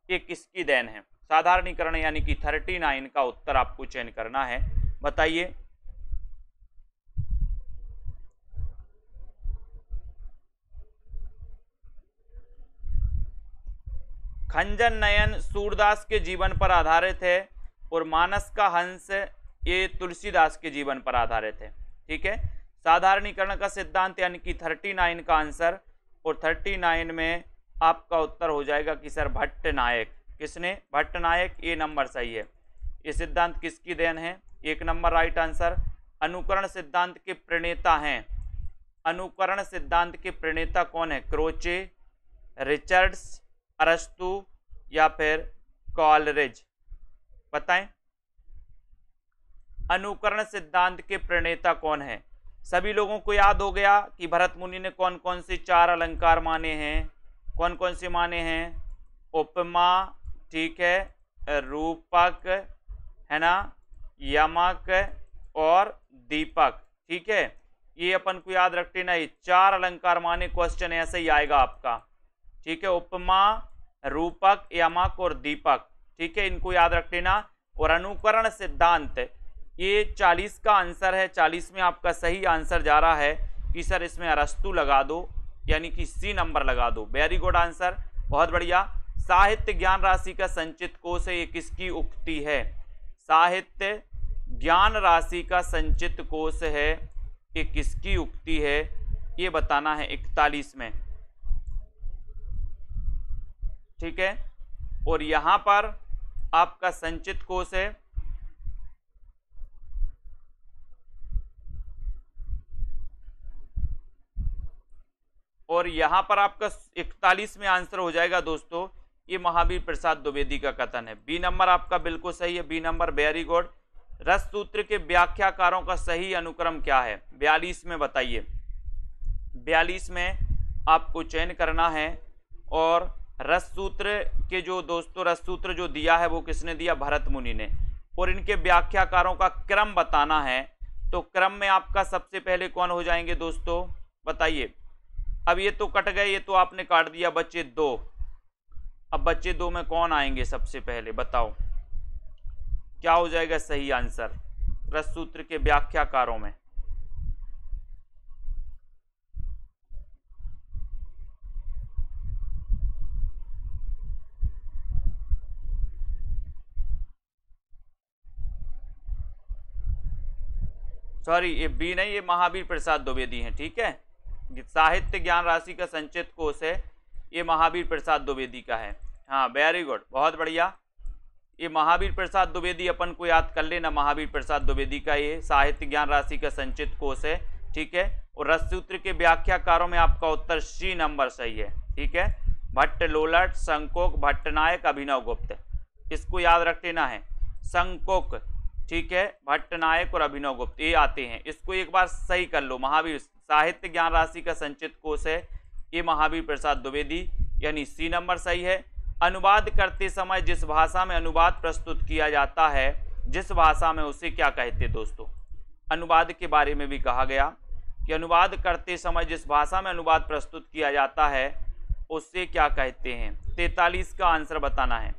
ये किसकी देन है? साधारणीकरण यानी कि थर्टी नाइन का उत्तर आपको चयन करना है। बताइए खंजन नयन सूरदास के जीवन पर आधारित है और मानस का हंस ये तुलसीदास के जीवन पर आधारित है। ठीक है? साधारणीकरण का सिद्धांत यानी कि थर्टी नाइन का आंसर और थर्टी नाइन में आपका उत्तर हो जाएगा कि सर भट्ट नायक किसने? भट्ट नायक ये नंबर सही है। ये सिद्धांत किसकी देन है? एक नंबर राइट आंसर। अनुकरण सिद्धांत के प्रणेता हैं। अनुकरण सिद्धांत के प्रणेता कौन है? क्रोचे, रिचर्ड्स अरस्तु या फिर कॉलरिज। बताएँ। अनुकरण सिद्धांत के प्रणेता कौन है? सभी लोगों को याद हो गया कि भरत मुनि ने कौन कौन से चार अलंकार माने हैं? कौन कौन से माने हैं? उपमा, ठीक है, रूपक, है ना, यमक और दीपक, ठीक है? ये अपन को याद रखते ना, ये चार अलंकार माने क्वेश्चन ऐसे ही आएगा आपका। ठीक है, उपमा, रूपक, यमक और दीपक। ठीक है, इनको याद रख लेना। और अनुकरण सिद्धांत, ये 40 का आंसर है। 40 में आपका सही आंसर जा रहा है कि सर इसमें अरस्तु लगा दो, यानी कि सी नंबर लगा दो। वेरी गुड आंसर बहुत बढ़िया। साहित्य ज्ञान राशि का संचित कोष है, ये किसकी उक्ति है? साहित्य ज्ञान राशि का संचित कोष है, ये किसकी उक्ति है? ये बताना है इकतालीस में। ठीक है? और यहाँ पर आपका संचित कोष है। और यहाँ पर आपका इकतालीस में आंसर हो जाएगा दोस्तों। ये महावीर प्रसाद द्विवेदी का कथन है। बी नंबर आपका बिल्कुल सही है। बी नंबर वेरी गुड रस सूत्र के व्याख्याकारों का सही अनुक्रम क्या है? बयालीस में बताइए। बयालीस में आपको चयन करना है और रस सूत्र के जो दोस्तों, रस सूत्र जो दिया है, वो किसने दिया? भरत मुनि ने। और इनके व्याख्याकारों का क्रम बताना है। तो क्रम में आपका सबसे पहले कौन हो जाएँगे दोस्तों? बताइए। अब ये तो कट गए, ये तो आपने काट दिया, बच्चे दो। अब बच्चे दो में कौन आएँगे सबसे पहले, बताओ। क्या हो जाएगा सही आंसर? रस सूत्र के व्याख्याकारों में। सॉरी, ये बी नहीं, ये महावीर प्रसाद द्विवेदी हैं, ठीक है? साहित्य ज्ञान राशि का संचित कोष है, ये महावीर प्रसाद द्विवेदी का है। हाँ वेरी गुड बहुत बढ़िया। ये महावीर प्रसाद द्विवेदी अपन को याद कर लेना, महावीर प्रसाद द्विवेदी का ये साहित्य ज्ञान राशि का संचित कोष है, ठीक है? और रसूत्र के व्याख्याकारों में आपका उत्तर सी नंबर सही है, ठीक है? भट्ट लोलट, संकोक, भट्टनायक, अभिनव गुप्त, इसको याद रख लेना है। संकोक ठीक है? भट्टनायक और अभिनव गुप्त, ये आते हैं। इसको एक बार सही कर लो। महावीर, साहित्य ज्ञान राशि का संचित कोष है। ये महावीर प्रसाद द्विवेदी, यानी सी नंबर सही है। अनुवाद करते समय जिस भाषा में अनुवाद प्रस्तुत किया जाता है, जिस भाषा में उसे क्या कहते दोस्तों? अनुवाद के बारे में भी कहा गया कि अनुवाद करते समय जिस भाषा में अनुवाद प्रस्तुत किया जाता है उससे क्या कहते हैं? तैतालीस का आंसर बताना है।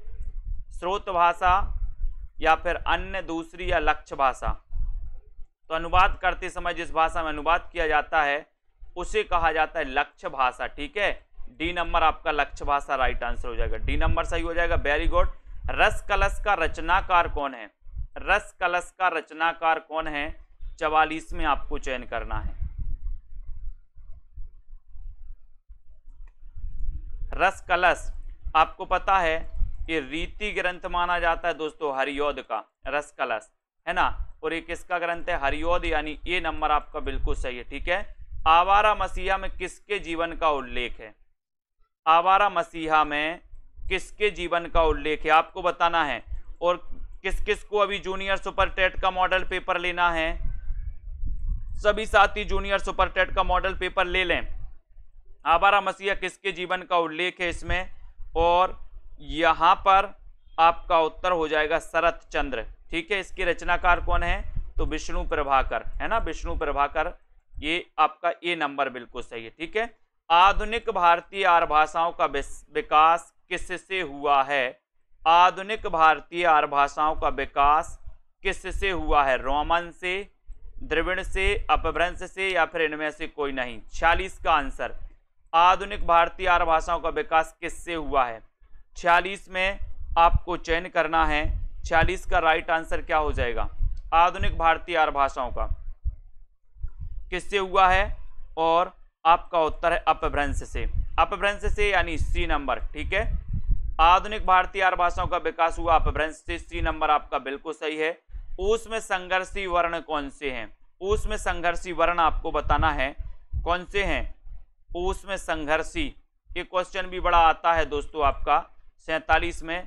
स्रोत भाषा या फिर अन्य दूसरी या लक्ष्य भाषा। तो अनुवाद करते समय जिस भाषा में अनुवाद किया जाता है, उसे कहा जाता है लक्ष्य भाषा, ठीक है? डी नंबर आपका लक्ष्य भाषा राइट आंसर हो जाएगा। डी नंबर सही हो जाएगा वेरी गुड रस कलश का रचनाकार कौन है? रस कलश का रचनाकार कौन है? चवालीस में आपको चयन करना है। रस कलश, आपको पता है ये रीति ग्रंथ माना जाता है दोस्तों हरियोद का, रस कलश है ना? और ये किसका ग्रंथ है? हरियोद, यानी ये नंबर आपका बिल्कुल सही है, ठीक है? आवारा मसीहा में किसके जीवन का उल्लेख है? आवारा मसीहा में किसके जीवन का उल्लेख है? आपको बताना है। और किस किस को अभी जूनियर सुपर टेट का मॉडल पेपर लेना है? सभी साथी जूनियर सुपर टेट का मॉडल पेपर ले लें। आवारा मसीहा किसके जीवन का उल्लेख है इसमें? और यहाँ पर आपका उत्तर हो जाएगा शरत चंद्र। ठीक है, इसके रचनाकार कौन है? तो विष्णु प्रभाकर। है ना? विष्णु प्रभाकर, ये आपका ए नंबर बिल्कुल सही है, ठीक है? आधुनिक भारतीय आर भाषाओं का विकास किससे हुआ है? आधुनिक भारतीय आर भाषाओं का विकास किससे हुआ है? रोमन से द्रविण से, अपभ्रंश से या फिर इनमें से कोई नहीं? छियालीस का आंसर। आधुनिक भारतीय आर भाषाओं का विकास किससे हुआ है? छियालीस में आपको चयन करना है। छियालीस का राइट आंसर क्या हो जाएगा? आधुनिक भारतीय आर भाषाओं का। किससे हुआ है? और आपका उत्तर है अपभ्रंश से। अपभ्रंश से यानी सी नंबर, ठीक है? आधुनिक भारतीय आर भाषाओं का विकास हुआ अपभ्रंश से। सी नंबर आपका बिल्कुल सही है। ऊस में संघर्षी वर्ण कौन से हैं? ऊस में संघर्षी वर्ण आपको बताना है। कौन से हैं? ऊस में संघर्षी। ये क्वेश्चन भी बड़ा आता है दोस्तों आपका। सैतालीस में,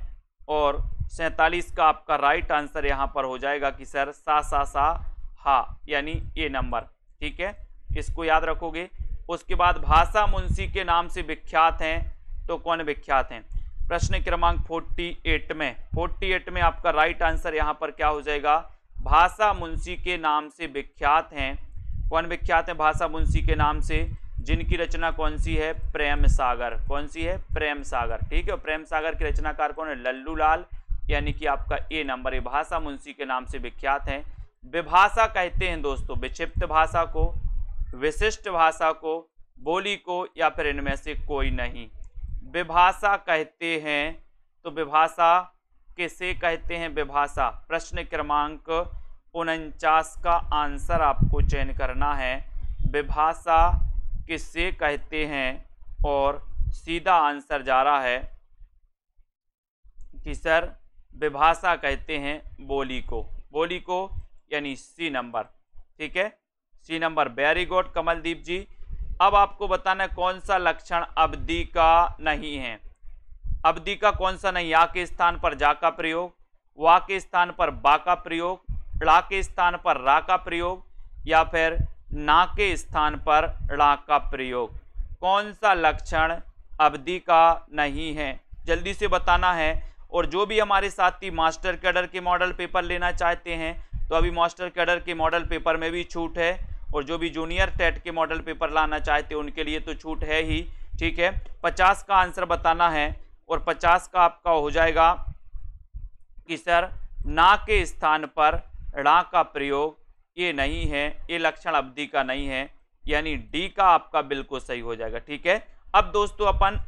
और सैतालीस का आपका राइट आंसर यहाँ पर हो जाएगा कि सर सा सा सा, हा, यानी ये नंबर ठीक है? इसको याद रखोगे। उसके बाद भाषा मुंशी के नाम से विख्यात हैं तो कौन विख्यात हैं? प्रश्न क्रमांक 48 में 48 में आपका राइट आंसर यहाँ पर क्या हो जाएगा? भाषा मुंशी के नाम से विख्यात हैं। कौन विख्यात हैं भाषा मुंशी के नाम से? जिनकी रचना कौन सी है? प्रेम सागर। कौन सी है? प्रेम सागर। ठीक है प्रेम सागर की रचनाकार कौन है? लल्लू लाल यानी कि आपका ए नंबर है। भाषा मुंशी के नाम से विख्यात हैं। विभाषा कहते हैं दोस्तों, विक्षिप्त भाषा को, विशिष्ट भाषा को, बोली को, या फिर इनमें से कोई नहीं। विभाषा कहते हैं तो विभाषा किसे कहते हैं? विभाषा। प्रश्न क्रमांक उनचास का आंसर आपको चयन करना है। विभाषा किससे कहते हैं? और सीधा आंसर जा रहा है कि सर विभाषा कहते हैं बोली को। बोली को यानी सी नंबर, ठीक है? C number very good Kamaldeep ji. अब आपको बताना है कौन सा लक्षण अवधि का नहीं है। अवधि का कौन सा नहीं? या के स्थान पर जा का प्रयोग, वा के स्थान पर बा का प्रयोग, ला के स्थान पर रा का प्रयोग, या फिर ना के स्थान पर ड़ा का प्रयोग। कौन सा लक्षण अवधि का नहीं है? जल्दी से बताना है। और जो भी हमारे साथी मास्टर कैडर के मॉडल पेपर लेना चाहते हैं तो अभी मास्टर कैडर के मॉडल पेपर में भी छूट है। और जो भी जूनियर टेट के मॉडल पेपर लाना चाहते हैं, उनके लिए तो छूट है ही। ठीक है? पचास का आंसर बताना है। और पचास का आपका हो जाएगा कि सर ना के स्थान पर ड़ा का प्रयोग ये नहीं है, ये लक्षण अवधि का नहीं है, यानी डी का आपका बिल्कुल सही हो जाएगा, ठीक है? अब दोस्तों अपन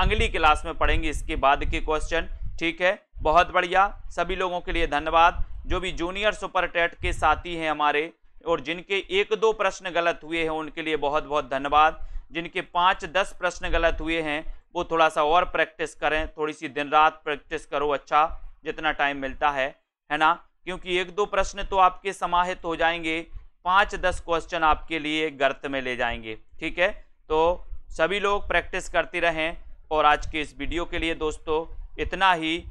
अगली क्लास में पढ़ेंगे इसके बाद के क्वेश्चन, ठीक है? बहुत बढ़िया, सभी लोगों के लिए धन्यवाद। जो भी जूनियर सुपर टेट के साथी हैं हमारे, और जिनके एक दो प्रश्न गलत हुए हैं, उनके लिए बहुत बहुत धन्यवाद। जिनके पाँच दस प्रश्न गलत हुए हैं, वो थोड़ा सा और प्रैक्टिस करें थोड़ी सी दिन रात प्रैक्टिस करो अच्छा जितना टाइम मिलता है है ना? क्योंकि एक दो प्रश्न तो आपके समाहित हो जाएँगे। पाँच, दस क्वेश्चन आपके लिए गर्त में ले जाएँगे। ठीक है? तो सभी लोग प्रैक्टिस करते रहें। और आज के इस वीडियो के लिए दोस्तों, इतना ही।